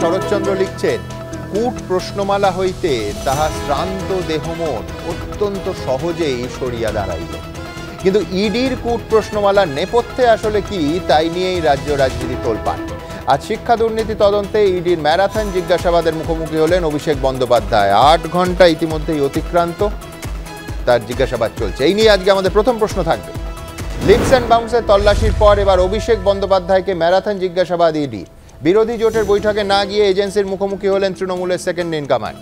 শরৎচন্দ্র লিখছেন, কূট প্রশ্নমালা হইতে তাহা শ্রান্ত দেহমন অত্যন্ত সহজেই সরিয়া দাঁড়াইল। কিন্তু ইডির কূট প্রশ্নমালার নেপথ্যে আসলে কি, তাই নিয়েই রাজ্য রাজনীতি তোলপাড় আজ শিক্ষা দুর্নীতি তদন্তে ইডির ম্যারাথন জিজ্ঞাসাবাদের মুখোমুখি হলেন অভিষেক বন্দ্যোপাধ্যায়। আট ঘণ্টা ইতিমধ্যেই অতিক্রান্ত। তার জিজ্ঞাসাবাদ চলছে। এই নিয়ে আজকে আমাদের প্রথম প্রশ্ন থাকবে। লিপস অ্যান্ড বাউন্সের তল্লাশির পর এবার অভিষেক বন্দ্যোপাধ্যায়কে ম্যারাথন জিজ্ঞাসাবাদ ইডি। বিরোধী জোটের বৈঠকে না গিয়ে এজেন্সির মুখোমুখি হলেন তৃণমূলের second in command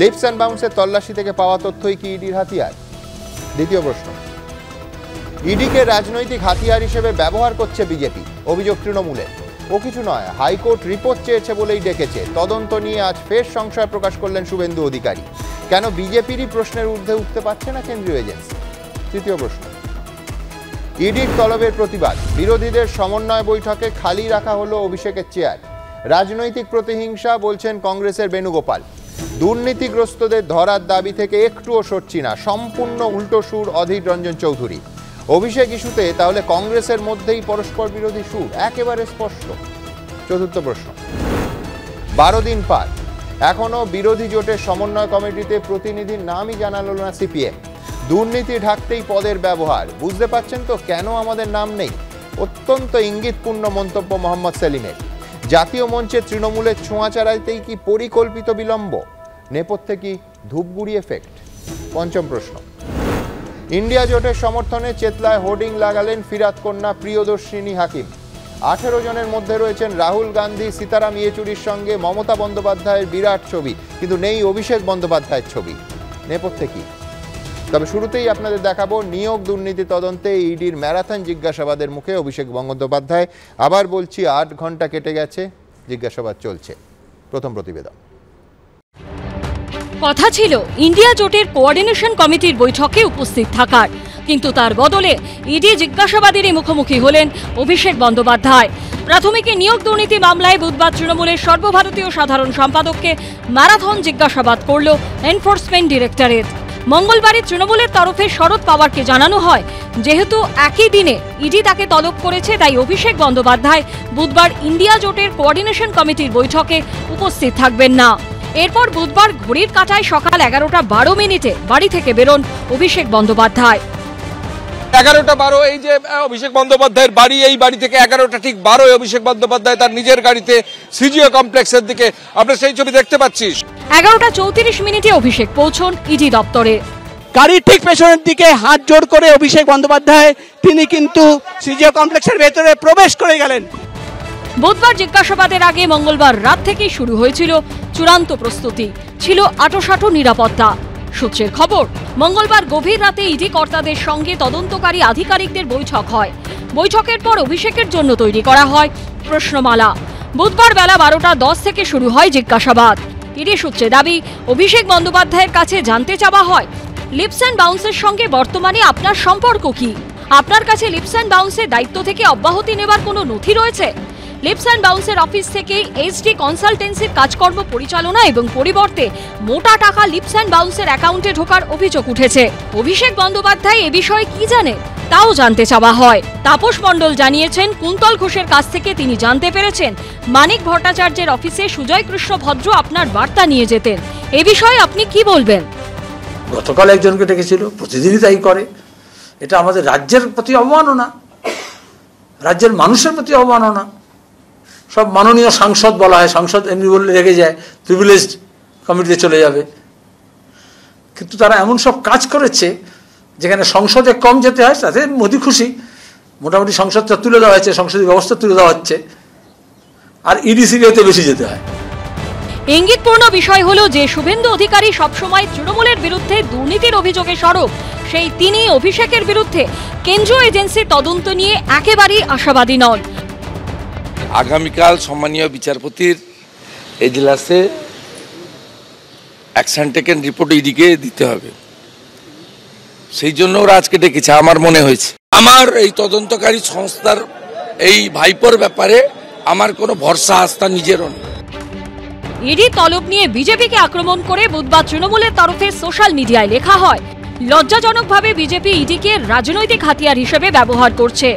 leaps and বাউন্সের তল্লাশি থেকে পাওয়া তথ্যই কি ইডির হাতিয়ার? দ্বিতীয় প্রশ্ন। ইডিকে রাজনৈতিক হাতিয়ার হিসেবে ব্যবহার করছে বিজেপি, অভিযোগ তৃণমূলের। ও কিছু নয়, হাইকোর্ট রিপোর্ট চেয়েছে বলেই ডেকেছে। তদন্ত নিয়ে আজ ফের সংশয় প্রকাশ করলেন শুভেন্দু অধিকারী। কেন বিজেপিরই প্রশ্নের ঊর্ধ্বে উঠতে পারছে না কেন্দ্রীয় এজেন্সি? তৃতীয় প্রশ্ন। ইডির তলবের প্রতিবাদ। বিরোধীদের সমন্বয় বৈঠকে খালি রাখা হলো অভিষেকের চেয়ার। রাজনৈতিক প্রতিহিংসা, বলছেন কংগ্রেসের বেণুগোপাল। দুর্নীতিগ্রস্তদের ধরার দাবি থেকে একটুও সরছি না, সম্পূর্ণ উল্টো সুর অধীর রঞ্জন চৌধুরী। অভিষেক ইস্যুতে তাহলে কংগ্রেসের মধ্যেই পরস্পর বিরোধী সুর, একেবারে স্পষ্ট। চতুর্থ প্রশ্ন। বারো দিন পার। এখনও বিরোধী জোটের সমন্বয় কমিটিতে প্রতিনিধির নামই জানালো না সিপিএম। দুর্নীতি ঢাকতেই পদের ব্যবহার। বুঝতে পারছেন তো কেন আমাদের নাম নেই? অত্যন্ত ইঙ্গিতপূর্ণ মন্তব্য মোহাম্মদ সেলিমের। জাতীয় মঞ্চে তৃণমূলের ছোঁয়া চালাইতেই কি পরিকল্পিত বিলম্ব? নেপথ্যে কি ধূপগুড়ি এফেক্ট পঞ্চম প্রশ্ন। ইন্ডিয়া জোটের সমর্থনে চেতলায় হোর্ডিং লাগালেন ফিরাত কন্যা প্রিয়দর্শিনী হাকিম। আঠেরো জনের মধ্যে রয়েছেন রাহুল গান্ধী, সীতারাম ইয়েচুরির সঙ্গে মমতা বন্দ্যোপাধ্যায়ের বিরাট ছবি, কিন্তু নেই অভিষেক বন্দ্যোপাধ্যায়ের ছবি। নেপথ্যে কি? তবে শুরুতেই আপনাদের দেখাবো নিয়োগ দুর্নীতি তদন্তে ইডির ম্যারাথন জিজ্ঞাসাবাদের মুখে অভিষেক বন্দ্যোপাধ্যায়। আবার বলছি আট ঘণ্টা কেটে গেছে, জিজ্ঞাসাবাদ চলছে। প্রথম প্রতিবেদন। কথা ছিল, ইন্ডিয়া জোটের কোঅর্ডিনেশন কমিটির বৈঠকে উপস্থিত থাকার। কিন্তু তার বদলে ইডি জিজ্ঞাসাবাদেরই মুখোমুখি হলেন অভিষেক বন্দ্যোপাধ্যায়। প্রাথমিকে নিয়োগ দুর্নীতি মামলায় বুধবার তৃণমূলের সর্বভারতীয় সাধারণ সম্পাদককে ম্যারাথন জিজ্ঞাসাবাদ করল এনফোর্সমেন্ট ডিরেক্টরেট। মঙ্গলবারে তৃণমূলের তরফে শরৎ পাওয়ারকে জানানো হয়। যেহেতু একই দিনে ইডি তাকে তলব করেছে, তাই অভিষেক বন্দ্যোপাধ্যায় বুধবার ইন্ডিয়া জোটের কোঅর্ডিনেশন কমিটির বৈঠকে উপস্থিত থাকবেন না। এরপর বুধবার ঘড়ির কাঁটায় সকাল এগারোটা বারো মিনিটে বাড়ি থেকে বেরোন অভিষেক বন্দ্যোপাধ্যায়। এগারোটা বারো, এই যে অভিষেক বন্দ্যোপাধ্যায়ের বাড়ি, এই বাড়ি থেকে এগারোটা ঠিক বারোই অভিষেক বন্দ্যোপাধ্যায় তার নিজের গাড়িতে সিজিও কমপ্লেক্সের দিকে। আমরা সেই ছবি দেখতে পাচ্ছিস? এগারোটা চৌত্রিশ মিনিটে অভিষেক পৌঁছন ইডি দপ্তরে। গাড়ির ঠিক পেছনের দিকে হাত জোড় করে অভিষেক বন্দ্যোপাধ্যায় তিনি কিন্তু সিজিও কমপ্লেক্সের ভেতরে প্রবেশ করে গেলেন। বুধবার জিজ্ঞাসাবাদের আগে মঙ্গলবার রাত থেকেই শুরু হয়েছিল চূড়ান্ত প্রস্তুতি। ছিল আটোসাটো নিরাপত্তা। সূত্রের খবর মঙ্গলবার গভীর রাতে ইডি কর্তাদের সঙ্গে তদন্তকারী আধিকারিকদের বৈঠক হয়। বৈঠকের পর অভিষেকের জন্য তৈরি করা হয় প্রশ্নমালা। বুধবার বেলা বারোটা দশ থেকে শুরু হয় জিজ্ঞাসাবাদ। ইডি সূত্রে দাবি। অভিষেক বন্দ্যোপাধ্যায়ের কাছে জানতে চাওয়া হয়, লিপস অ্যান্ড বাউন্সের সঙ্গে বর্তমানে আপনার সম্পর্ক কি? আপনার কাছে লিপস অ্যান্ড বাউন্সের দায়িত্ব থেকে অব্যাহতি নেবার কোনো নথি রয়েছে? লিপস অ্যান্ড বাউন্সের অফিস থেকে এইচডি কনসালটেন্সির কাজকর্ম পরিচালনা এবং পরিবর্তে মোটা টাকা লিপস অ্যান্ড বাউন্সের অ্যাকাউন্টে ঢোকার অভিযোগ উঠেছে। অভিষেক বন্দ্যোপাধ্যায় এ বিষয়ে কি জানে? তাও জানতে চাওয়া হয়। তাপস মণ্ডল জানিয়েছেন, কুন্তল ঘোষের কাছ থেকে তিনি জানতে পেরেছেন, মানিক ভট্টাচার্যের অফিসে সুজয় কৃষ্ণ ভদ্র আপনার বার্তা নিয়ে যেতেন। এ বিষয়ে আপনি কি বলবেন? গতকাল একজনকে ডেকেছিল, প্রতিদিনই তাই করে। এটা আমাদের রাজ্যের প্রতি অবমাননা। রাজ্যের মানুষের প্রতি অবমাননা। সব মাননীয় সাংসদ বলা হয়, সাংসদ এমনি বললে রেগে যায় প্রিভিলেজ কমিটিতে চলে যাবে। কিন্তু তারা এমন সব কাজ করেছে, যেখানে সংসদে কম যেতে হয়, তাতে মোদি খুশি। মোটামুটি সংসদটা তুলে দেওয়া হয়েছে, সংসদীয় ব্যবস্থা তুলে দেওয়া হচ্ছে। আর ইডিসিবিতে বেশি যেতে হয়। ইঙ্গিতপূর্ণ বিষয় হলো যে, শুভেন্দু অধিকারী সবসময় তৃণমূলের বিরুদ্ধে দুর্নীতির অভিযোগে সরব। সেই তিনি অভিষেকের বিরুদ্ধে কেন্দ্রীয় এজেন্সির তদন্ত নিয়ে একেবারেই আশাবাদী নন। আগামীকাল সম্মানীয় বিচারপতির এজলাসে অ্যাকশন টেকেন রিপোর্ট ইডিকে দিতে হবে। সেই জন্য ওরা আজকে ডেকেছে, আমার মনে হয়েছে। আমার এই তদন্তকারী সংস্থার এই ভাইপোর ব্যাপারে আমার কোনো ভরসা, আস্থা নিজেরও নেই। ইডি তলব নিয়ে বিজেপিকে আক্রমণ করে বুধবার তৃণমূলের তরফে সোশ্যাল মিডিয়ায় লেখা হয় লজ্জাজনকভাবে বিজেপি ইডিকে রাজনৈতিক হাতিয়ার হিসেবে ব্যবহার করছে।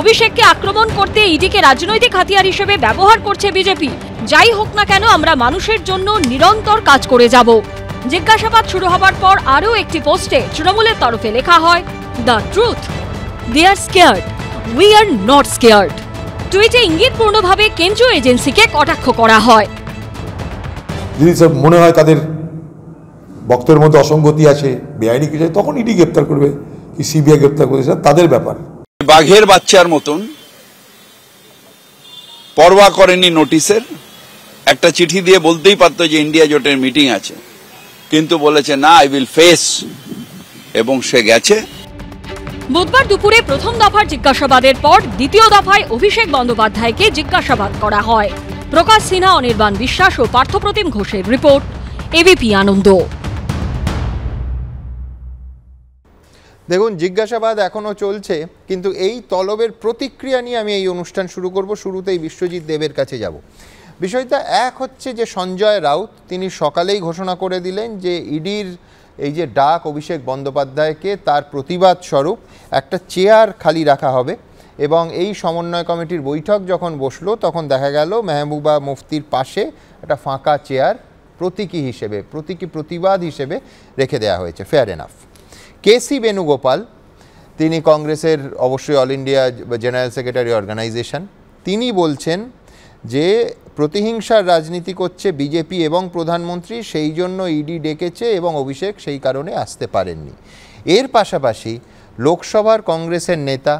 অভিষেককে আক্রমণ করতে ইডিকে রাজনৈতিক হাতিয়ার হিসেবে ব্যবহার করছে বিজেপি। যাই হোক না কেন, আমরা মানুষের জন্য নিরন্তর কাজ করে যাব। জিজ্ঞাসাবাদ শুরু হবার পর আরও একটি পোস্টে তৃণমূলের তরফে লেখা হয়, the truth, they are scared, we are not scared. টুইটে ইঙ্গিতপূর্ণভাবে কেন্দ্রীয় এজেন্সিকে কটাক্ষ করা হয়। মনে হয় তাদের বক্তব্যের মধ্যে অসঙ্গতি আছে বেআইনি কিছু আছে, তখন ইডি গ্রেপ্তার করবে কি সিবিআই গ্রেপ্তার করবে সেটা তাদের ব্যাপার। বাঘের বাচ্চার মতন পরোয়া করেনি নোটিশের একটা চিঠি দিয়ে বলতেই পারতো যে ইন্ডিয়া জোটের মিটিং আছে কিন্তু বলেছে না আই উইল ফেস এবং সে গেছে। বুধবার দুপুরে প্রথম দফার জিজ্ঞাসাবাদের পর দ্বিতীয় দফায় অভিষেক বন্দ্যোপাধ্যায়কে জিজ্ঞাসাবাদ করা হয়। প্রকাশ সিনহা অনির্বাণ বিশ্বাস ও পার্থপ্রতিম ঘোষের রিপোর্ট এবিপি আনন্দ। দেখুন, জিজ্ঞাসাবাদ এখনও চলছে, কিন্তু এই তলবের প্রতিক্রিয়া নিয়ে আমি এই অনুষ্ঠান শুরু করব। শুরুতেই বিশ্বজিৎ দেবের কাছে যাব। বিষয়টা এক হচ্ছে যে সঞ্জয় রাউত, তিনি সকালেই ঘোষণা করে দিলেন যে ইডির এই যে ডাক অভিষেক বন্দ্যোপাধ্যায়কে তার প্রতিবাদ স্বরূপ একটা চেয়ার খালি রাখা হবে এবং এই সমন্বয় কমিটির বৈঠক যখন বসল, তখন দেখা গেল মেহবুবা মুফতির পাশে একটা ফাঁকা চেয়ার প্রতীকী হিসেবে, প্রতীকী প্রতিবাদ হিসেবে রেখে দেওয়া হয়েছে। ফেয়ার এনাফ কেসি বেণুগোপাল, তিনি কংগ্রেসের অবশ্যই all India general secretary organisation, তিনি বলছেন যে প্রতিহিংসার রাজনীতি করছে বিজেপি এবং প্রধানমন্ত্রী, সেই জন্য ইডি ডেকেছে এবং অভিষেক সেই কারণে আসতে পারেননি। এর পাশাপাশি লোকসভার কংগ্রেসের নেতা,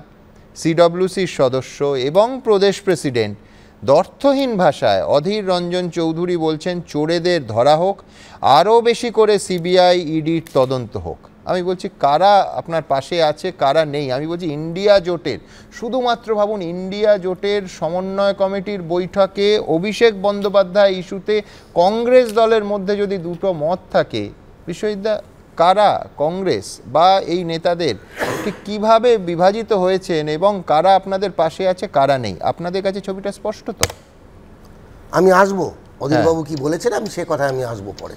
সিডব্লিউসির সদস্য এবং প্রদেশ প্রেসিডেন্ট দর্থহীন ভাষায় অধীর রঞ্জন চৌধুরী বলছেন, চোরেদের ধরা হোক, আরও বেশি করে সিবিআই, ইডির তদন্ত হোক। আমি বলছি কারা আপনার পাশে আছে কারা নেই? আমি বলছি ইন্ডিয়া জোটের শুধুমাত্র ভাবুন ইন্ডিয়া জোটের সমন্বয় কমিটির বৈঠকে অভিষেক বন্দ্যোপাধ্যায় ইস্যুতে কংগ্রেস দলের মধ্যে যদি দুটো মত থাকে বিশ্ববিদ্যা কারা? কংগ্রেস বা এই নেতাদের ঠিক কীভাবে বিভাজিত হয়েছেন এবং কারা আপনাদের পাশে আছে কারা নেই? আপনাদের কাছে ছবিটা স্পষ্ট তো? আমি আসব। অধীরবাবু কি বলেছেন আমি সে কথায় আমি আসব পরে।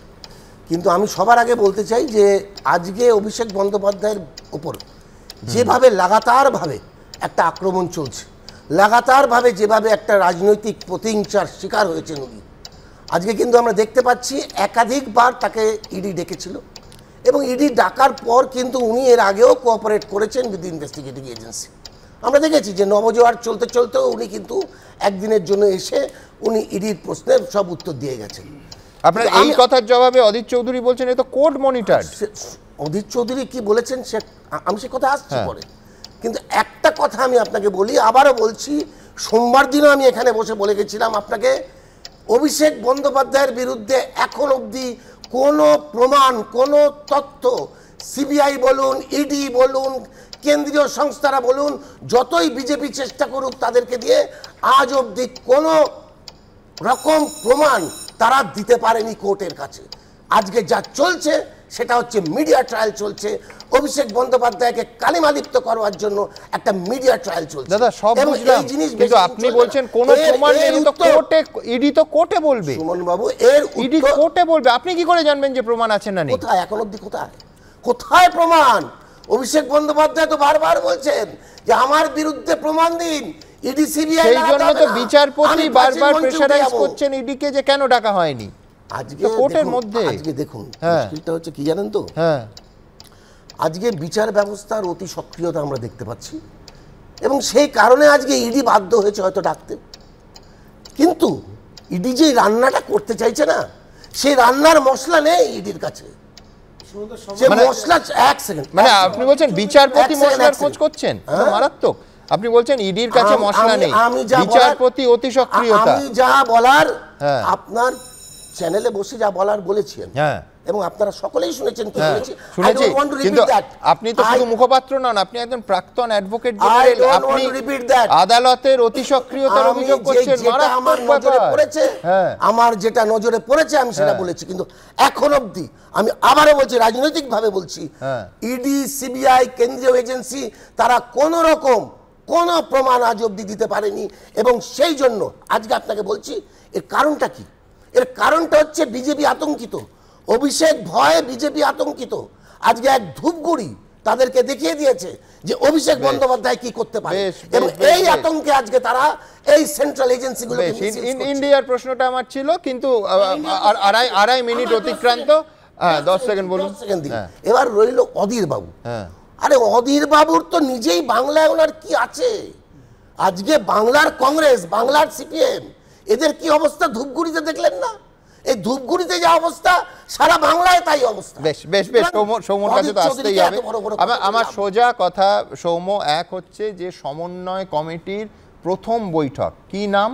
কিন্তু আমি সবার আগে বলতে চাই যে আজকে অভিষেক বন্দ্যোপাধ্যায়ের উপর যেভাবে লাগাতারভাবে একটা আক্রমণ চলছে, লাগাতারভাবে যেভাবে একটা রাজনৈতিক প্রতিহিংসার শিকার হয়েছেন উনি, আজকে কিন্তু আমরা দেখতে পাচ্ছি একাধিকবার তাকে ইডি ডেকেছিল এবং ইডি ডাকার পর কিন্তু উনি এর আগেও কোঅপারেট করেছেন উইথ ইনভেস্টিগেটিং এজেন্সি আমরা দেখেছি যে নবজোয়ার চলতে চলতেও উনি কিন্তু একদিনের জন্য এসে উনি ইডির প্রশ্নের সব উত্তর দিয়ে গেছেন। আপনার এই কথার জবাবে অদিত চৌধুরী বলছেন এ তো কোড মনিটার্ড সে- অধীর চৌধুরী কি বলেছেন সে আমি সে কথা আসছি হ্যাঁ। পরে কিন্তু একটা কথা আমি আপনাকে বলি আবারও বলছি সোমবার দিনও আমি এখানে বসে বলে গেছিলাম আপনাকে অভিষেক বন্দ্যোপাধ্যায়ের বিরুদ্ধে এখন অবধি কোনো প্রমাণ কোনো তথ্য সিবিআই বলুন ইডি বলুন কেন্দ্রীয় সংস্থারা বলুন যতই বিজেপি চেষ্টা করুক তাদেরকে দিয়ে আজ অবধি কোনো রকম প্রমাণ তারা দিতে পারেনি কোর্টের কাছে। আজকে যা চলছে সেটা হচ্ছে মিডিয়া ট্রায়াল চলছে। অভিষেক বন্দ্যোপাধ্যায়কে কালিমালিপ্ত করবার জন্য একটা মিডিয়া ট্রায়াল চলছে। দাদা সব বুঝলাম। কিন্তু আপনি বলছেন কোন প্রমাণ নেই তো কোর্টে ইডি তো কোর্টে বলবে। সুমন বাবু এর ইডি কোর্টে বলবে। আপনি কি করে জানবেন যে প্রমাণ আছে না নেই? কোথায়? এখন অবধি কোথায়? কোথায় প্রমাণ? অভিষেক বন্দ্যোপাধ্যায় তো বারবার বলছেন যে আমার বিরুদ্ধে প্রমাণ দিন। ইডি সিবিআই সেই জন্য তো বিচারপতি বারবার প্রেশারাইজ করছেন ইডিকে যে কেন ডাকা হয়নি? আজকে কোর্টের মধ্যে। আজকে দেখুন হ্যাঁ। মুশকিলটা হচ্ছে কি জানেন তো? হ্যাঁ। আজকে বিচার ব্যবস্থার অতি সক্রিয়তা আমরা দেখতে পাচ্ছি। এবং সেই কারণে আজকে ইডি বাধ্য হয়েছে হয়তো ডাকতে। কিন্তু ইডি যে রান্নাটা করতে চাইছে না সেই রান্নার মশলা নেই ইডির কাছে। মানে- মশলা এক সেকেন্ড মানে আপনি বলছেন বিচারপতি মশলার খোঁজ করছেন? হ্যাঁ। মারাত্মক। আপনি বলছেন ইডির কাছে মশলা নেই। বিচারপতি অতি সক্রিয়তা। আমি যা বলার হ্যাঁ। আপনার চ্যানেলে বসে যা বলার বলেছি হ্যাঁ। এবং আপনারা সকলেই শুনেছেন কি হ্যাঁ, বলেছি শুনেছি। to repeat কিন্তু আপনি তো শুধু মুখপাত্র নন আপনি একজন প্রাক্তন অ্যাডভোকেট জেনারেল আপনি আদালতের অতি সক্রিয়তার অভিযোগ করছেন যেটা আমার নজরে পড়েছে হ্যাঁ। আমার যেটা নজরে পড়েছে আমি সেটা হ্যাঁ। বলেছি। কিন্তু এখন অবধি আমি আবারও বলছি রাজনৈতিক ভাবে বলছি হ্যাঁ। ইডি সিবিআই কেন্দ্রীয় এজেন্সি তারা কোন রকম কোন প্রমাণ আজ অবধি দিতে পারেনি। এবং সেই জন্য আজকে আপনাকে বলছি এর কারণটা কি? এর কারণটা হচ্ছে বিজেপি আতঙ্কিত। অভিষেক ভয়ে বিজেপি আতঙ্কিত। আজকে এক ধূপগুড়ি তাদেরকে দেখিয়ে দিয়েছে যে অভিষেক বন্দ্যোপাধ্যায় কি করতে পারে। এবং এই আতঙ্কে আজকে তারা এই সেন্ট্রাল এজেন্সিগুলো ইন্ডিয়ার প্রশ্নটা আমার ছিল কিন্তু আড়াই আড়াই মিনিট অতিক্রান্ত। হ্যাঁ দশ সেকেন্ড বলুন। সেকেন্ড দিন। হ্যাঁ। এবার রইল অধীর বাবু হ্যাঁ। আরে অধীর বাবুর তো নিজেই বাংলায় ওনার কি আছে? আজকে বাংলার কংগ্রেস বাংলার সিপিএম এদের কি অবস্থা ধূপগুড়িতে দেখলেন না? এই ধূপগুড়িতে যা অবস্থা সারা বাংলায় তাই অবস্থা। বেশ বেশ বেশ সৌম সৌমর কাছে তো আসতেই হবে। আমার। সোজা কথা সৌম এক হচ্ছে যে সমন্বয় কমিটির প্রথম বৈঠক। কি নাম?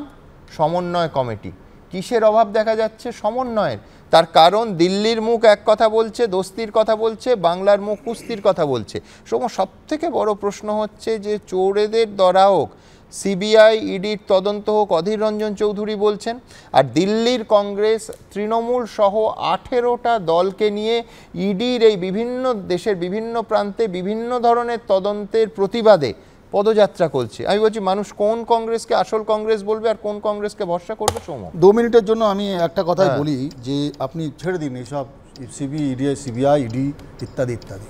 সমন্বয় কমিটি। কিসের অভাব দেখা যাচ্ছে? সমন্বয়ের। তার কারণ দিল্লির মুখ এক কথা বলছে, দোস্তির কথা বলছে, বাংলার মুখ কুস্তির কথা বলছে। সৌম সব থেকে বড় প্রশ্ন হচ্ছে যে চোরেদের দরা হোক, সিবিআই, ইডির তদন্ত হোক, অধীর রঞ্জন চৌধুরী বলছেন, আর দিল্লির কংগ্রেস, তৃণমূল সহ আঠেরোটা দলকে নিয়ে ইডির এই বিভিন্ন দেশের বিভিন্ন প্রান্তে বিভিন্ন ধরনের তদন্তের প্রতিবাদে পদযাত্রা করছে। আমি বলছি মানুষ কোন কংগ্রেসকে আসল কংগ্রেস বলবে আর কোন কংগ্রেসকে ভরসা করবে সৌম দু মিনিটের জন্য আমি একটা কথাই হ্যাঁ। বলি যে আপনি ছেড়ে দিন এইসব সিবি ইডি সিবিআই ইডি ইত্যাদি ইত্যাদি।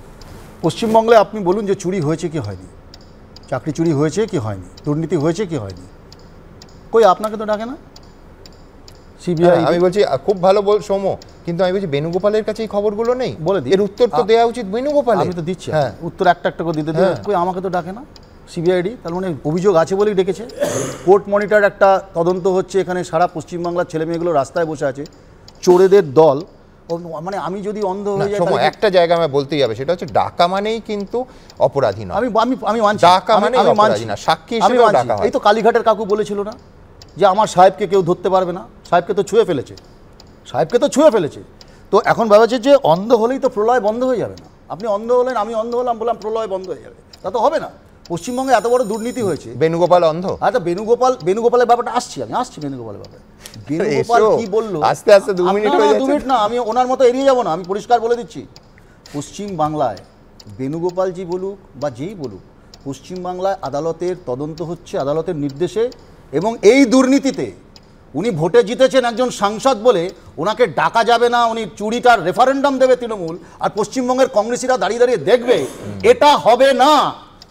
পশ্চিমবঙ্গে আপনি বলুন যে চুরি হয়েছে কি হয়নি। চাকরি চুরি হয়েছে কি হয়নি। দুর্নীতি হয়েছে কি হয়নি। কই আপনাকে তো ডাকে না? সিবিআই হ্যাঁ, আমি বলছি খুব ভালো বল সৌম কিন্তু আমি বলছি বেণুগোপালের কাছে এই খবরগুলো নেই। বলে দিই। এর উত্তর তো দেওয়া উচিত বেণুগোপালের। আমি তো দিচ্ছি হ্যাঁ উত্তর একটা একটা করে দিতে দেবে হ্যাঁ। কই আমাকে তো ডাকে না। সিবিআইডি তার মানে অভিযোগ আছে বলেই ডেকেছে। কোর্ট মনিটর একটা তদন্ত হচ্ছে এখানে সারা পশ্চিমবাংলার ছেলে মেয়েগুলো রাস্তায় বসে আছে। চোরেদের দল। মানে আমি যদি অন্ধ হয়ে যাই একটা জায়গা আমার বলতেই হবে সেটা হচ্ছে ডাকা মানেই কিন্তু অপরাধী নয়। আমি আমি আমি মানছি ডাকা আমি- আমি অপরাধী মানছি না, সাক্ষী আমি মানছি। ডাকা হয়। এই তো কালীঘাটের কাকু বলেছিল না যে আমার সাহেবকে কেউ ধরতে পারবে না। সাহেবকে তো ছুঁয়ে ফেলেছে। সাহেবকে তো ছুঁয়ে ফেলেছে। তো এখন ভাবাচ্ছে যে অন্ধ হলেই তো প্রলয় বন্ধ হয়ে যাবে না। আপনি অন্ধ হলেন আমি অন্ধ হলাম বললাম প্রলয় বন্ধ হয়ে যাবে। তা তো হবে না। পশ্চিমবঙ্গে এত বড় দুর্নীতি হয়েছে। বেণুগোপাল অন্ধ? আচ্ছা বেণুগোপাল বেণুগোপালের ব্যাপারটা আসছি আমি আসছি বেণুগোপালের ব্যাপারে। বেণুগোপাল এসো। কি বলল? আস্তে আস্তে দু মিনিট হয়ে যাচ্ছে। দু মিনিট না আমি ওনার মতো এড়িয়ে যাব না আমি পরিষ্কার বলে দিচ্ছি। পশ্চিম বাংলায় বেণুগোপালজি বলুক বা যেই বলুক পশ্চিম বাংলায় আদালতের তদন্ত হচ্ছে আদালতের নির্দেশে এবং এই দুর্নীতিতে উনি ভোটে জিতেছেন একজন সাংসদ বলে ওনাকে ডাকা যাবে না উনি চুরিটার রেফারেন্ডাম দেবে তৃণমূল আর পশ্চিমবঙ্গের কংগ্রেসিরা দাঁড়িয়ে দাঁড়িয়ে দেখবে এটা হবে না।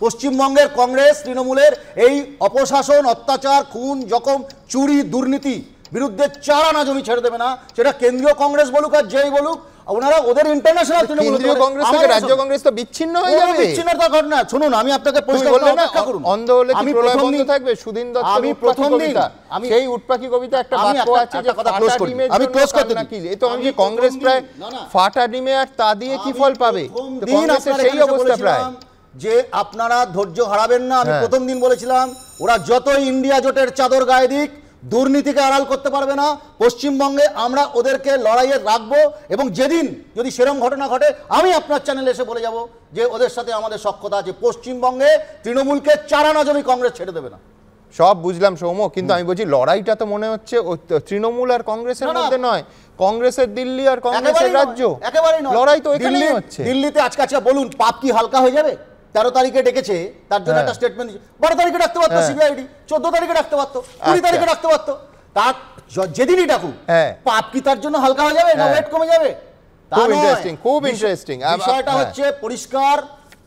পশ্চিমবঙ্গের কংগ্রেস তৃণমূলের এই অপশাসন অত্যাচার খুন জখম চুরি দুর্নীতি বিরুদ্ধে চারানা জমি ছেড়ে দেবে না। সেটা কেন্দ্রীয় কংগ্রেস বলুক আর যেই বলুক ওনারা ওদের ইন্টারন্যাশনাল তৃণমূল। কংগ্রেস থেকে রাজ্য কংগ্রেস তো বিচ্ছিন্ন হয়ে যাবে। বিচ্ছিন্নতার ঘটনা শুনুন আমি আপনাকে পরিষ্কার বললে না করুন। অন্ধ হলে কি আমি প্রলয় প্রথম বন্ধ থাকবে? সুদিন দত্তের আমি প্রথম দিন আমি সেই উটপাখি কবিতা একটা বাক্য আছে যে কথা close করি। আমি close করতে কান্না দিন। এ তো আমি যে কংগ্রেস প্রায়। ফাটা ডিমে আর তা দিয়ে কি ফল পাবে? কংগ্রেসের সেই অবস্থা প্রায়। যে আপনারা ধৈর্য হারাবেন না আমি হ্যাঁ। প্রথম দিন বলেছিলাম ওরা যতই ইন্ডিয়া জোটের চাদর গায়ে দিক দুর্নীতিকে আড়াল করতে পারবে না। পশ্চিমবঙ্গে আমরা ওদেরকে লড়াইয়ে রাখব এবং যেদিন যদি সেরম ঘটনা ঘটে আমি আপনার চ্যানেলে এসে বলে যাব যে ওদের সাথে আমাদের সক্ষতা আছে। পশ্চিমবঙ্গে তৃণমূলকে চারা জমি কংগ্রেস ছেড়ে দেবে না। সব বুঝলাম সৌম্য কিন্তু আমি বলছি লড়াইটা তো মনে হচ্ছে তৃণমূল আর কংগ্রেসের। মধ্যে নয়। কংগ্রেসের দিল্লি আর কংগ্রেসের রাজ্য। একেবারেই নয়। লড়াই তো এখানেই দিল্লি- হচ্ছে। দিল্লিতে আজকে আজকে বলুন পাপ কি হালকা হয়ে যাবে? তেরো তারিখে ডেকেছে তার জন্য হ্যাঁ। একটা স্টেটমেন্ট বারো তারিখে ডাকতে পারতো হ্যাঁ। সিবিআইডি চোদ্দ তারিখে ডাকতে পারতো কুড়ি আচ্ছা। তারিখে ডাকতে পারতো তার যেদিনই ডাকুক হ্যাঁ। পাপ কি তার জন্য হালকা হয়ে যাবে না হ্যাঁ। ওয়েট কমে যাবে খুব interesting, খুব আব- বিষয়টা হ্যাঁ। হচ্ছে পরিষ্কার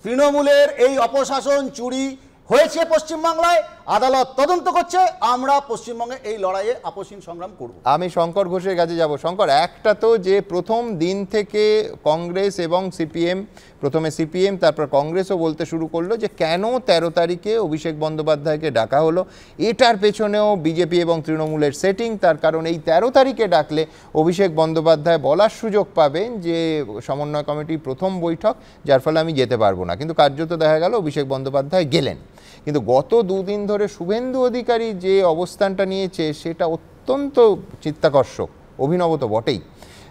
তৃণমূলের এই অপশাসন চুরি হয়েছে পশ্চিমবাংলায় আদালত তদন্ত করছে আমরা পশ্চিমবঙ্গে এই লড়াইয়ে আপসীন সংগ্রাম করব আমি শঙ্কর ঘোষের কাছে যাব শঙ্কর একটা তো যে প্রথম দিন থেকে কংগ্রেস এবং সিপিএম প্রথমে সিপিএম, তারপর কংগ্রেসও বলতে শুরু করল যে কেন তেরো তারিখে অভিষেক বন্দ্যোপাধ্যায়কে ডাকা হলো। এটার পেছনেও বিজেপি এবং তৃণমূলের সেটিং তার কারণ এই তেরো তারিখে ডাকলে অভিষেক বন্দ্যোপাধ্যায় বলার সুযোগ পাবেন যে সমন্বয় কমিটির প্রথম বৈঠক, যার ফলে আমি যেতে পারব না। কিন্তু কার্যত দেখা গেল অভিষেক বন্দ্যোপাধ্যায় গেলেন। কিন্তু গত দুদিন ধরে শুভেন্দু অধিকারী যে অবস্থানটা নিয়েছে, সেটা অত্যন্ত চিত্তাকর্ষক অভিনব তো বটেই।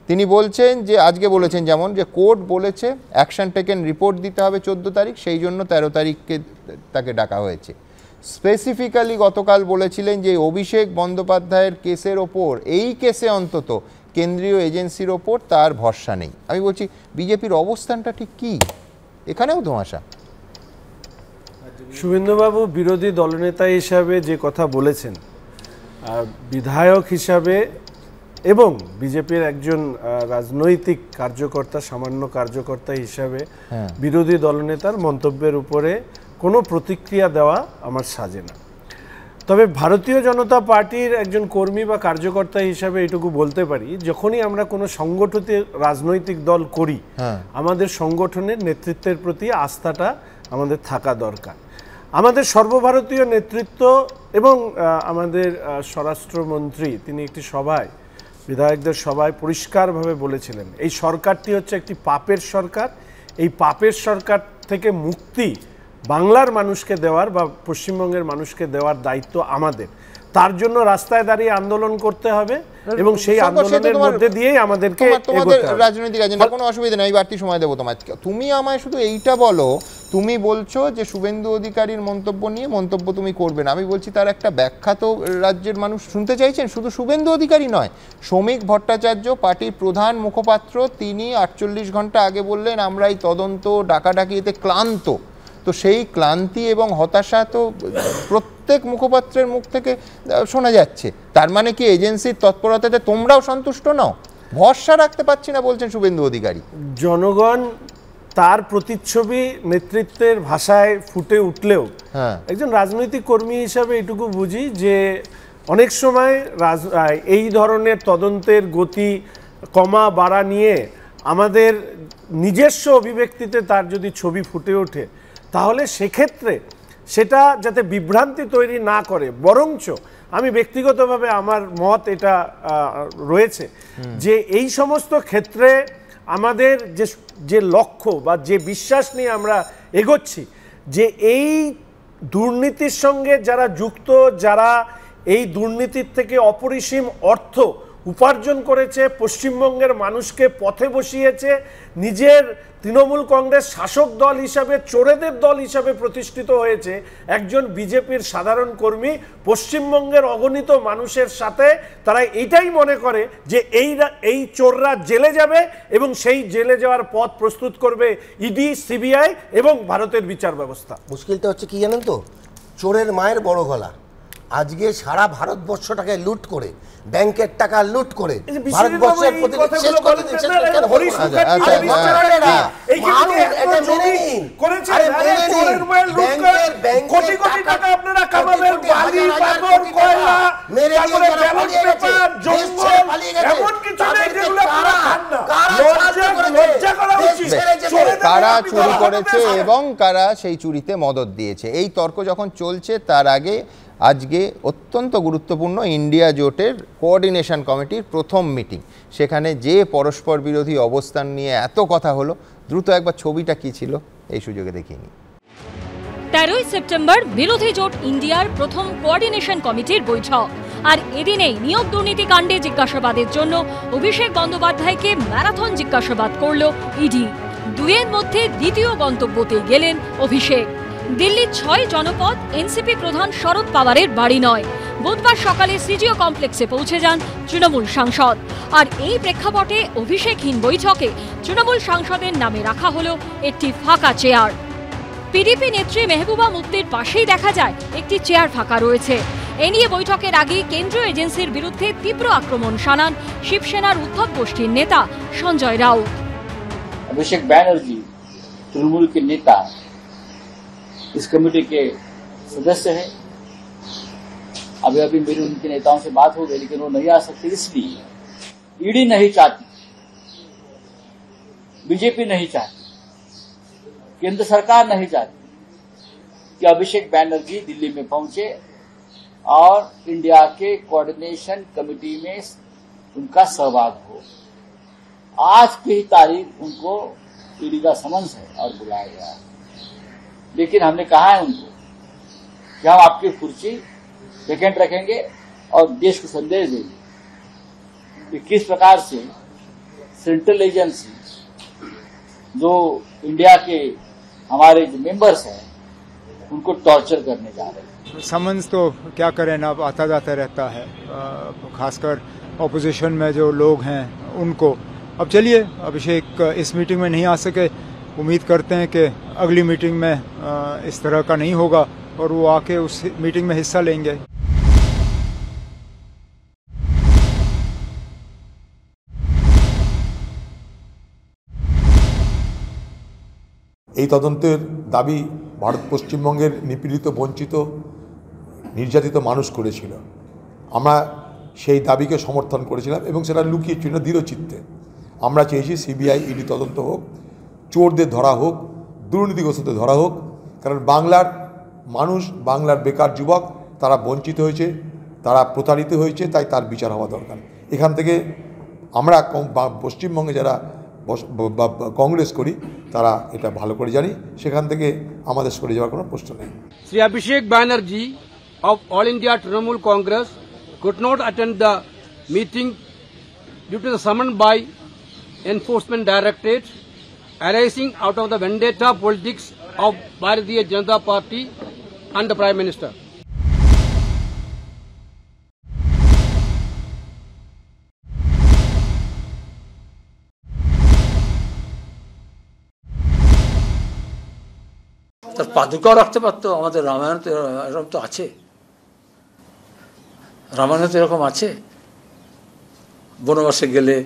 তিনি বলছেন যে, আজকে বলেছেন যেমন যে, কোর্ট বলেছে অ্যাকশন টেকেন রিপোর্ট দিতে হবে চোদ্দ তারিখ, সেই জন্য তেরো তারিখকে তাকে ডাকা হয়েছে। স্পেসিফিক্যালি গতকাল বলেছিলেন যে, অভিষেক বন্দ্যোপাধ্যায়ের কেসের ওপর, এই কেসে অন্তত কেন্দ্রীয় এজেন্সির ওপর তার ভরসা নেই। আমি বলছি, বিজেপির অবস্থানটা ঠিক কী? এখানেও ধোঁয়াশা। শুভেন্দুবাবু বিরোধী দলনেতা হিসাবে যে কথা বলেছেন বিধায়ক হিসাবে এবং বিজেপির একজন রাজনৈতিক কার্যকর্তা সামান্য কার্যকর্তা হিসাবে হ্যাঁ। বিরোধী দলনেতার মন্তব্যের উপরে কোনো প্রতিক্রিয়া দেওয়া আমার সাজে না তবে ভারতীয় জনতা পার্টির একজন কর্মী বা কার্যকর্তা হিসাবে এটুকু বলতে পারি যখনই আমরা কোনো সংগঠিত রাজনৈতিক দল করি হ্যাঁ। আমাদের সংগঠনের নেতৃত্বের প্রতি আস্থাটা আমাদের থাকা দরকার আমাদের সর্বভারতীয় নেতৃত্ব এবং আমাদের স্বরাষ্ট্রমন্ত্রী তিনি একটি সভায় বিধায়কদের সভায় পরিষ্কারভাবে বলেছিলেন এই সরকারটি হচ্ছে একটি পাপের সরকার এই পাপের সরকার থেকে মুক্তি বাংলার মানুষকে দেওয়ার বা পশ্চিমবঙ্গের মানুষকে দেওয়ার দায়িত্ব আমাদের। তার জন্য রাস্তায় দাঁড়িয়ে আন্দোলন করতে হবে এবং সেই আন্দোলনের মধ্যে দিয়েই আমাদেরকে তোমাদের রাজনৈতিক এজেন্ডা কোনো অসুবিধা নেই বাড়তি সময় দেবো তোমায়। তুমি আমায় শুধু এইটা বলো তুমি বলছো যে শুভেন্দু অধিকারীর মন্তব্য নিয়ে মন্তব্য তুমি করবে না। আমি বলছি তার একটা ব্যাখ্যা তো রাজ্যের মানুষ শুনতে চাইছেন। শুধু শুভেন্দু অধিকারী নয়, শ্রমিক ভট্টাচার্য, পার্টির প্রধান মুখপাত্র, তিনি আটচল্লিশ ঘণ্টা আগে বললেন, আমরা এই তদন্ত ডাকাডাকিতে ক্লান্ত। তো সেই ক্লান্তি এবং হতাশা তো প্রত্যেক মুখপাত্রের মুখ থেকে শোনা যাচ্ছে। তার মানে কি এজেন্সির তৎপরতাতে তোমরাও সন্তুষ্ট নও? ভরসা রাখতে পারছি না বলছেন শুভেন্দু অধিকারী। জনগণ তার প্রতিচ্ছবি নেতৃত্বের ভাষায় ফুটে উঠলেও হ্যাঁ। একজন রাজনৈতিক কর্মী হিসাবে এটুকু বুঝি যে অনেক সময় রাজ এই ধরনের তদন্তের গতি কমা বাড়া নিয়ে আমাদের নিজস্ব অভিব্যক্তিতে তার যদি ছবি ফুটে ওঠে তাহলে সেক্ষেত্রে সেটা যাতে বিভ্রান্তি তৈরি না করে বরঞ্চ আমি ব্যক্তিগতভাবে আমার মত এটা রয়েছে যে এই সমস্ত ক্ষেত্রে আমাদের যে যে লক্ষ্য বা যে বিশ্বাস নিয়ে আমরা এগোচ্ছি, যে এই দুর্নীতির সঙ্গে যারা যুক্ত, যারা এই দুর্নীতির থেকে অপরিসীম অর্থ উপার্জন করেছে, পশ্চিমবঙ্গের মানুষকে পথে বসিয়েছে, নিজের তৃণমূল কংগ্রেস শাসক দল হিসাবে, চোরেদের দল হিসাবে প্রতিষ্ঠিত হয়েছে একজন বিজেপির সাধারণ কর্মী। পশ্চিমবঙ্গের অগণিত মানুষের সাথে তারা এইটাই মনে করে যে এই এই চোররা জেলে যাবে এবং সেই জেলে যাওয়ার পথ প্রস্তুত করবে ইডি, সিবিআই এবং ভারতের বিচার ব্যবস্থা। মুশকিলটা হচ্ছে কি জানেন তো? চোরের মায়ের বড় গলা। আজকে সারা ভারতবর্ষটাকে লুট করে ব্যাংকের টাকা লুট করে ভারতবর্ষের করে? আচ্ছা, আচ্ছা, লুট করে, চুরি করেছে এবং কারা সেই চুরিতে মদত দিয়েছে? এই তর্ক যখন চলছে তার আগে আজকে অত্যন্ত গুরুত্বপূর্ণ ইন্ডিয়া জোটের কোঅর্ডিনেশন কমিটির প্রথম মিটিং সেখানে যে পরস্পর বিরোধী অবস্থান নিয়ে এত কথা হলো, দ্রুত একবার ছবিটা কি ছিল, এই সুযোগে দেখিয়ে নিই। তেরোই সেপ্টেম্বর বিরোধী জোট ইন্ডিয়ার প্রথম কোঅর্ডিনেশন কমিটির বৈঠক। আর এদিনেই নিয়োগ দুর্নীতি কাণ্ডে জিজ্ঞাসাবাদের জন্য অভিষেক বন্দ্যোপাধ্যায়কে ম্যারাথন জিজ্ঞাসাবাদ করল ইডি। দুয়ের মধ্যে দ্বিতীয় গন্তব্যতে গেলেন অভিষেক। দিল্লির ছয় জনপদ, এনসিপি প্রধান শরদ পাওয়ারের বাড়ি নয়। বুধবার সকালে সিজিও কমপ্লেক্সে পৌঁছে যান তৃণমূল সাংসদ। আর এই প্রেক্ষাপটে অভিষেকহীন বৈঠকে তৃণমূল সাংসদের নামে রাখা হল একটি ফাঁকা চেয়ার। পিডিপি নেত্রী মেহবুবা মুফতির পাশেই দেখা যায় একটি চেয়ার ফাঁকা রয়েছে। এ নিয়ে বৈঠকের আগে কেন্দ্রীয় এজেন্সির বিরুদ্ধে তীব্র আক্রমণ শানান শিবসেনার উদ্ধব গোষ্ঠীর নেতা সঞ্জয় রাউত। অভিষেক ব্যানার্জি, তৃণমূলকে নেতা इस कमेटी के सदस्य हैं। अभी अभी मेरी उनके नेताओं से बात हो गई, लेकिन वो नहीं आ सकते, इसलिए ईडी नहीं चाहती। बीजेपी नहीं चाहती। केंद्र सरकार नहीं चाहती कि अभिषेक बैनर्जी दिल्ली में पहुँचे और इंडिया के कोऑर्डिनेशन कमेटी में उनका सहभाग हो। आज की तारीख उनको ईडी का समन्स है और बुलाया गया है। लेकिन हमने कहा है उनको कि हम आपकी कुर्सी वैकेंट रखेंगे और देश को संदेश देंगे कि किस प्रकार से सेंट्रल एजेंसी जो इंडिया के हमारे जो मेंबर्स हैं, उनको टॉर्चर करने जा रहे हैं। समन्स तो क्या करें ना आता जाता रहता है। खासकर ऑपोजिशन में जो लोग हैं, उनको। अब चलिए, अभिषेक, इस मीटिंग में नहीं आ सके। उम्मीद करते हैं कि अगली मीटिंग में इस तरह का नहीं होगा और वो आके उस मीटिंग में हिस्सा लेंगे। এই তদন্তের দাবি ভারত পশ্চিমবঙ্গের নিপীড়িত, বঞ্চিত, নির্যাতিত মানুষ করেছিল। আমরা সেই দাবিকে সমর্থন করেছিলাম এবং সেটা লুকিয়েছিল দৃঢ়চিত্তে। আমরা চেয়েছি সিবিআই, ইডি তদন্ত হোক চোরদের ধরা হোক, দুর্নীতিগ্রস্তদের ধরা হোক, কারণ বাংলার মানুষ, বাংলার বেকার যুবক, তারা বঞ্চিত হয়েছে, তারা প্রতারিত হয়েছে, তাই তার বিচার হওয়া দরকার। এখান থেকে আমরা পশ্চিমবঙ্গে যারা কংগ্রেস করি, তারা এটা ভালো করে জানি। সেখান থেকে আমাদের সরে যাওয়ার কোনো প্রশ্ন নেই। Shri Abhishek Banerjee of All India Trinamool Congress could not attend the meeting due to the summon by Enforcement Directorate. Arising out of the vendetta politics of Bharatiya Janata Party and the Prime Minister. তার পাদুকাও রাখতে পারতো আমাদের রামায়ণ তো এরকম তো আছে রামায়ণে তো এরকম আছে বনবাসে গেলে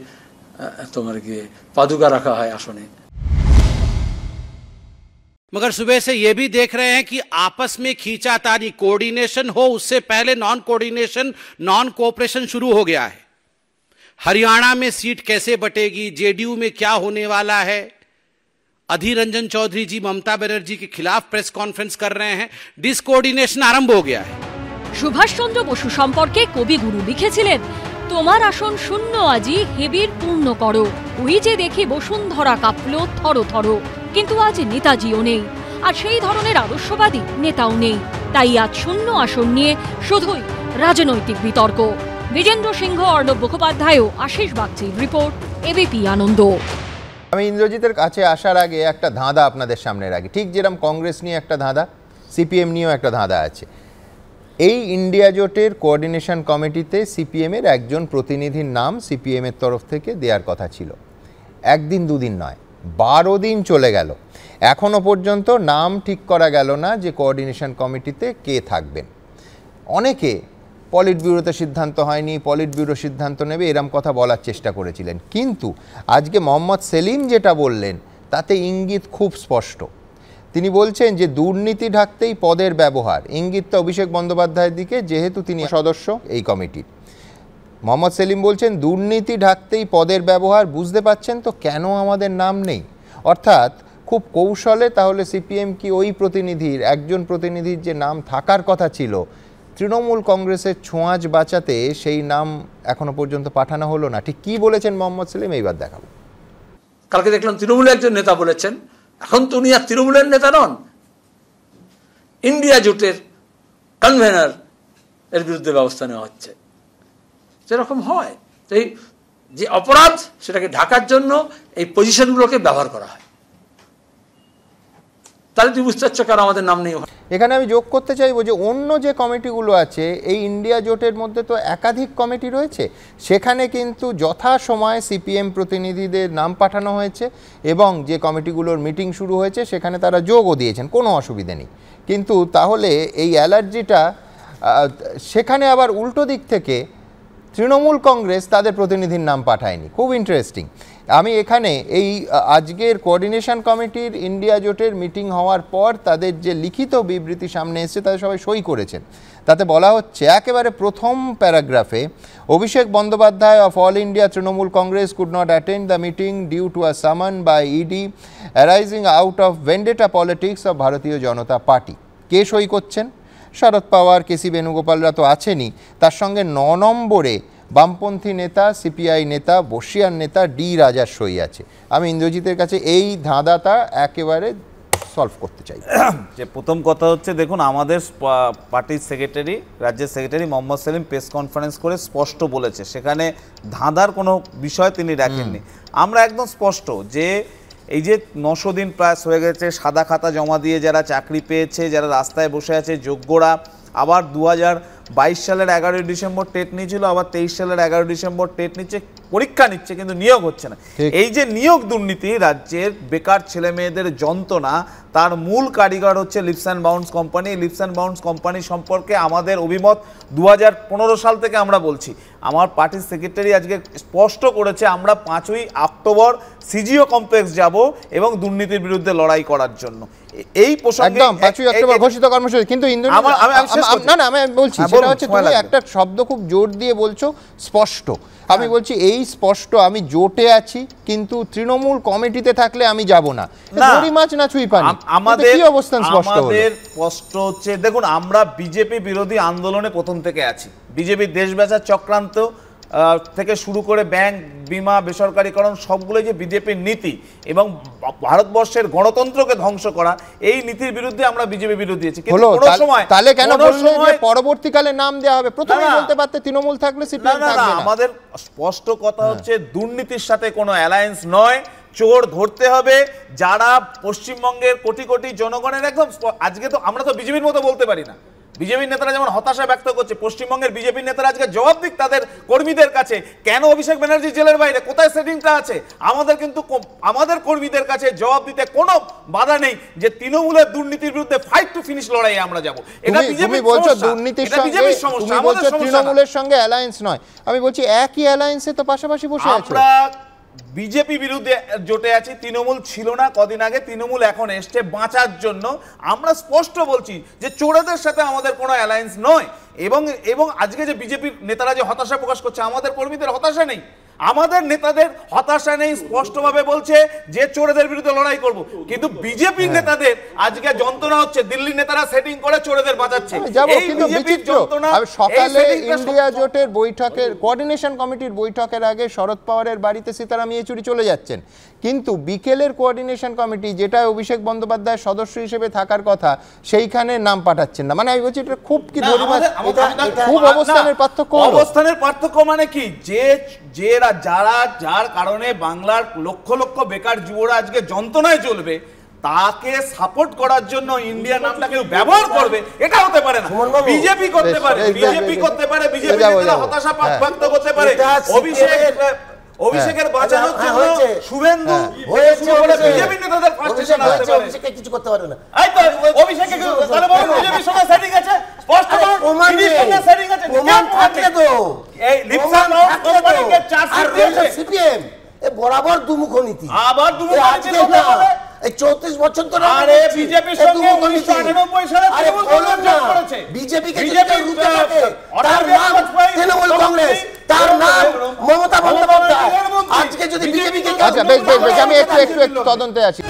তোমার গিয়ে পাদুকা রাখা হয় আসনে मगर सुबह से ये भी देख रहे हैं कि आपस में खींचातानी कोऑर्डिनेशन हो उससे पहले नॉन कोऑर्डिनेशन नॉन कोऑपरेशन शुरू हो गया है हरियाणा में सीट कैसे बटेगी जेडीयू में क्या होने वाला है अधीर रंजन चौधरी जी ममता बनर्जी के खिलाफ प्रेस कॉन्फ्रेंस कर रहे हैं डिसकोऑर्डिनेशन आरंभ हो गया है সুভাষচন্দ্র বসু সম্পর্কে কবিগুরু লিখেছিলেন তোমার আসন শূন্য আজি হেবির পূর্ণ করো ওই যে দেখি বসুন্ধরা কাঁপল থর থর কিন্তু আজ নেতাজিও নেই। আর সেই ধরনের আদর্শবাদী নেতাও নেই। তাই আজ শূন্য আসন নিয়ে শুধুই রাজনৈতিক বিতর্ক। বিজেন্দ্র সিংহ, অর্ণব মুখোপাধ্যায় আশিস বাগচির রিপোর্ট, এবিপি আনন্দ। আমি ইন্দ্রজিতের কাছে আসার আগে একটা ধাঁধা আপনাদের সামনে রাখি। ঠিক যেরকম কংগ্রেস নিয়ে একটা ধাঁধা, সিপিএম নিয়েও একটা ধাঁধা আছে। এই ইন্ডিয়া জোটের কোঅর্ডিনেশন কমিটিতে সিপিএমের একজন প্রতিনিধির নাম সিপিএমের তরফ থেকে দেওয়ার কথা ছিল। একদিন দুদিন নয়। বারো দিন চলে গেল। এখনও পর্যন্ত নাম ঠিক করা গেল না যে কোঅর্ডিনেশন কমিটিতে কে থাকবেন। অনেকে পলিট ব্যুরোতে সিদ্ধান্ত হয়নি পলিট ব্যুরো সিদ্ধান্ত নেবে, এরম কথা বলার চেষ্টা করেছিলেন। কিন্তু আজকে মোহাম্মদ সেলিম যেটা বললেন, তাতে ইঙ্গিত খুব স্পষ্ট। তিনি বলছেন যে দুর্নীতি ঢাকতেই পদের ব্যবহার। ইঙ্গিতটা অভিষেক বন্দ্যোপাধ্যায়ের দিকে, যেহেতু তিনি সদস্য এই কমিটির মোহাম্মদ সেলিম বলছেন, দুর্নীতি ঢাকতেই পদের ব্যবহার, বুঝতে পাচ্ছেন তো কেন আমাদের নাম নেই? অর্থাৎ খুব কৌশলে তাহলে সিপিএম কি ওই প্রতিনিধির, একজন প্রতিনিধির যে নাম থাকার কথা ছিল, তৃণমূল কংগ্রেসের ছোঁয়াচ বাঁচাতে সেই নাম এখনও পর্যন্ত পাঠানো হলো না। ঠিক কি বলেছেন মোহাম্মদ সেলিম? এইবার দেখাবো। কালকে দেখলাম তৃণমূলের একজন নেতা বলেছেন, এখন তো উনি আর তৃণমূলের নেতা নন। ইন্ডিয়া জোটের কনভেনার এর বিরুদ্ধে ব্যবস্থা নেওয়া হচ্ছে। যেরকম হয়। তো এই যে অপরাধ, সেটাকে ঢাকার জন্য এই পজিশনগুলোকে ব্যবহার করা হয়। তাহলে তুই বুঝতে পারছ কেন আমাদের নাম নেই। এখানে আমি যোগ করতে চাইব যে অন্য যে কমিটিগুলো আছে, এই ইন্ডিয়া জোটের মধ্যে তো একাধিক কমিটি রয়েছে। সেখানে কিন্তু যথাসময়ে সিপিএম প্রতিনিধিদের নাম পাঠানো হয়েছে এবং যে কমিটিগুলোর মিটিং শুরু হয়েছে, সেখানে তারা যোগও দিয়েছেন, কোনো অসুবিধে নেই। কিন্তু তাহলে এই অ্যালার্জিটা সেখানে আবার উল্টো দিক থেকে তৃণমূল কংগ্রেস তাদের প্রতিনিধির নাম পাঠায়নি। খুব ইন্টারেস্টিং আমি এখানে এই আজকের কোঅর্ডিনেশন কমিটির ইন্ডিয়া জোটের মিটিং হওয়ার পর তাদের যে লিখিত বিবৃতি সামনে এসেছে, তাদের সবাই সই করেছেন তাতে বলা হচ্ছে, একেবারে প্রথম প্যারাগ্রাফে Abhishek Bandyopadhyay of all India Trinamool Congress could not attend the meeting due to a summon by ED arising out of vendetta politics of Bharatiya Janata party কে সই করছেন? শরদ পাওয়ার কেসি বেণুগোপালরা তো আছেনই। তার সঙ্গে ন নম্বরে বামপন্থী নেতা সিপিআই নেতা বসিয়ার নেতা ডি রাজার সই আছে। আমি ইন্দ্রজিতের কাছে এই ধাঁধাটা একেবারে সলভ করতে চাই। যে প্রথম কথা হচ্ছে দেখুন আমাদের পার্টির সেক্রেটারি রাজ্যের secretary Mohammad Salim press conference করে স্পষ্ট বলেছে। সেখানে ধাঁধার কোনো বিষয় তিনি রাখেননি। আমরা একদম স্পষ্ট যে এই যে নশো দিন প্রায় হয়ে গেছে, সাদা খাতা জমা দিয়ে যারা চাকরি পেয়েছে, যারা রাস্তায় বসে আছে, যোগ্যরা, আবার দু সালের এগারোই ডিসেম্বর টেট নিয়েছিল, আবার তেইশ সালের এগারোই ডিসেম্বর টেট নিচ্ছে। পরীক্ষা নিচ্ছে কিন্তু নিয়োগ হচ্ছে না। এই যে নিয়োগ দুর্নীতি রাজ্যের বেকার ছেলে মেয়েদের যন্ত্রণা তার মূল কারিগর হচ্ছে leaps and bounce company leaps and bounce company সম্পর্কে আমাদের অভিমত দুহাজার পনেরো সাল থেকে আমরা বলছি। আমার পার্টির সেক্রেটারি আজকে স্পষ্ট করেছে আমরা পাঁচই অক্টোবর সিজিও কমপ্লেক্স যাব এবং দুর্নীতির বিরুদ্ধে লড়াই করার জন্য। এই প্রসঙ্গে একদম পাঁচই অক্টোবর ঘোষিত কর্মসূচি। কিন্তু ইন্দ্রনীল। না না আমি বলছি হ্যাঁ, সেটা হচ্ছে তুমি একটা শব্দ খুব জোর দিয়ে বলছো স্পষ্ট। আমি বলছি এই স্পষ্ট আমি জোটে আছি কিন্তু তৃণমূল কমিটিতে থাকলে আমি যাব না। না। মাছ না ছুঁই পানি? আমাদের কি অবস্থান স্পষ্ট আমাদের স্পষ্ট হচ্ছে দেখুন আমরা বিজেপি বিরোধী আন্দোলনে প্রথম থেকে আছি। বিজেপি দেশ বেচার চক্রান্ত থেকে শুরু করে ব্যাংক বিমা বেসরকারীকরণ সবগুলো যে বিজেপির নীতি এবং ভারতবর্ষের গণতন্ত্রকে ধ্বংস করা এই নীতির বিরুদ্ধে আমরা বিজেপি বিরোধী আছি। কিন্তু কোনো সময় তাহলে কেন যে সময়- পরবর্তীকালে নাম দেওয়া হবে? প্রথমে। বলতে পারতে তৃণমূল থাকলে সিপিএম থাকবে না। আমাদের স্পষ্ট কথা হচ্ছে দুর্নীতির সাথে কোনো অ্যালায়েন্স নয়। চোর ধরতে হবে যারা পশ্চিমবঙ্গের কোটি কোটি জনগণের একদম আজকে তো আমরা তো বিজেপির মতো বলতে পারি না। বিজেপির নেতারা যেমন হতাশা ব্যক্ত করছে পশ্চিমবঙ্গের বিজেপির নেতারা আজকে জবাব দিক তাদের কর্মীদের কাছে। কেন অভিষেক ব্যানার্জি জেলের বাইরে? কোথায় সেটিংটা আছে? আমাদের কিন্তু আমাদের কর্মীদের কাছে জবাব দিতে কোনো বাধা নেই যে তৃণমূলের দুর্নীতির বিরুদ্ধে ফাইট টু ফিনিশ লড়াই আমরা যাব। এটা তুমি বলছো দুর্নীতির সঙ্গে তুমি বলছো তৃণমূলের সঙ্গে অ্যালায়েন্স নয়। আমি বলছি একই অ্যালায়েন্সে তো পাশাপাশি বসে আছো। আমরা বিজেপি বিরুদ্ধে জোটে আছি, তৃণমূল ছিল না কদিন আগে, তৃণমূল এখন এসছে বাঁচার জন্য। আমরা স্পষ্ট বলছি যে চোরাদের সাথে আমাদের কোনো অ্যালায়েন্স নয়। এবং এবং আজকে যে বিজেপির নেতারা যে হতাশা প্রকাশ করছে, আমাদের কর্মীদের হতাশা নেই। আমাদের নেতাদের হতাশা নেই স্পষ্টভাবে বলছে যে চোরেদের বিরুদ্ধে লড়াই করব। কিন্তু বিজেপির নেতাদের আজকে যন্ত্রণা হচ্ছে দিল্লির নেতারা সেটিং করে চোরেদের বাঁচাচ্ছে। সকালে ইন্ডিয়া জোটের বৈঠকের কোঅর্ডিনেশন কমিটির বৈঠকের আগে শরদ পাওয়ারের বাড়িতে সীতারাম ইয়েচুরি চলে যাচ্ছেন। কিন্তু বিকেলের কোঅর্ডিনেশন কমিটি যেটা অভিষেক বন্দ্যোপাধ্যায়ের সদস্য হিসেবে থাকার কথা সেইখানে নাম পাঠাচ্ছেন না। মানে আমি বলছি এটা খুব কি খুব অবস্থানের পার্থক্য অবস্থানের পার্থক্য মানে কি? যে যে যারা যার কারণে বাংলার লক্ষ লক্ষ বেকার যুবরা আজকে যন্ত্রণায় চলবে তাকে সাপোর্ট করার জন্য ইন্ডিয়া নামটা কেউ ব্যবহার করবে এটা হতে পারে না। বিজেপি করতে পারে বিজেপি করতে পারে বিজেপি। হতাশা হ্যাঁ। ব্যক্ত করতে পারে। অভিষেক অভিষেকের হ্যাঁ। বাঁচানোর হ্যাঁ, জন্য শুভেন্দু হ্যাঁ। হয়েছে, বলে বিজেপি নেতাদের ফার্স্ট অভিষেক আসতে পারে অভিষেকে কিছু করতে পারবে না এই তো অভিষেকে তাহলে বলুন বিজেপির সঙ্গে সেটিং আছে স্পষ্ট বলুন, নেই। সঙ্গে সেটিং আছে। প্রমাণ থাকলে তো এই লিপসা প্রমাণ নাও থাকলে কোম্পানিকে তো। দিয়েছে। সিপিএম এ বরাবর দুমুখ নীতি আবার দুমুখ নীতি এই চৌত্রিশ বছর তো আরে বিজেপির সঙ্গে। উনিশশো আটানব্বই সালে। বিজেপিকে বিজেপি, রুখে থাকে, তার নাম তৃণমূল কংগ্রেস। তার নাম মমতা বন্দ্যোপাধ্যায়। আজকে যদি বিজেপিকে বিজেপিকে আচ্ছা বেশ বেশ বেশ আমি একটু একটু একটু তদন্তে আছি।